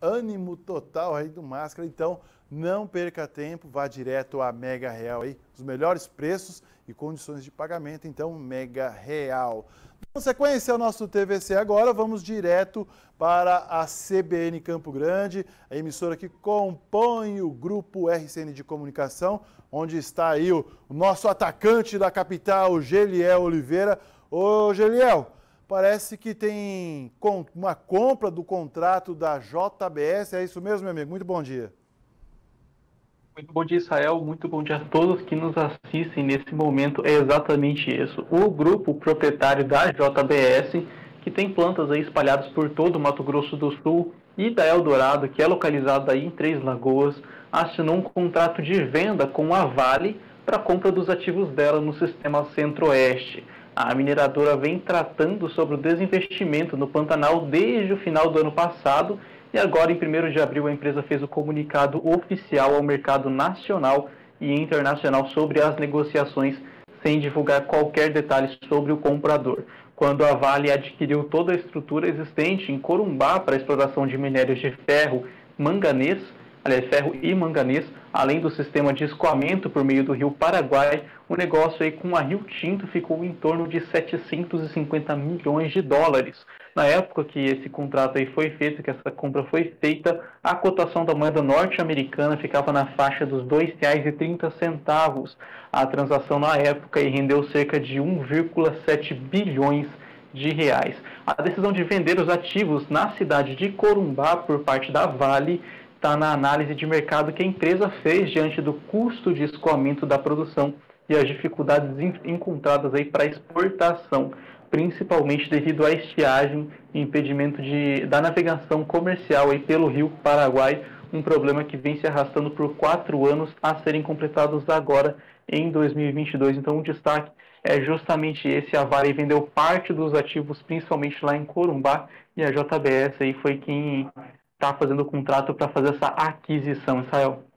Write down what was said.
ânimo total aí do Máscara. Então, não perca tempo, vá direto a Mega Real aí. Os melhores preços e condições de pagamento, então, Mega Real. Na sequência, o nosso TVC agora, vamos direto para a CBN Campo Grande, a emissora que compõe o grupo RCN de Comunicação, onde está aí o, o nosso atacante da capital, Geliel Oliveira. Ô, Geliel, parece que tem uma compra do contrato da JBS. É isso mesmo, meu amigo? Muito bom dia. Muito bom dia, Israel. Muito bom dia a todos que nos assistem nesse momento. É exatamente isso. O grupo proprietário da JBS, que tem plantas aí espalhadas por todo o Mato Grosso do Sul e da Eldorado, que é localizada aí em Três Lagoas, assinou um contrato de venda com a Vale para a compra dos ativos dela no sistema Centro-Oeste. A mineradora vem tratando sobre o desinvestimento no Pantanal desde o final do ano passado e agora, em 1 de abril, a empresa fez o comunicado oficial ao mercado nacional e internacional sobre as negociações, sem divulgar qualquer detalhe sobre o comprador. Quando a Vale adquiriu toda a estrutura existente em Corumbá para exploração de minérios de ferro, manganês, aliás, ferro e manganês, além do sistema de escoamento por meio do rio Paraguai, o negócio aí com a Rio Tinto ficou em torno de 750 milhões de dólares. Na época que esse contrato aí foi feito, que essa compra foi feita, a cotação da moeda norte-americana ficava na faixa dos R$ 2,30. A transação na época rendeu cerca de 1,7 bilhões de reais. A decisão de vender os ativos na cidade de Corumbá por parte da Vale está na análise de mercado que a empresa fez diante do custo de escoamento da produção e as dificuldades encontradas aí para exportação, principalmente devido à estiagem e impedimento de, da navegação comercial aí pelo rio Paraguai, um problema que vem se arrastando por quatro anos a serem completados agora em 2022. Então, o destaque é justamente esse. A Vale vendeu parte dos ativos, principalmente lá em Corumbá, e a JBS aí foi quem está fazendo o contrato para fazer essa aquisição, Israel.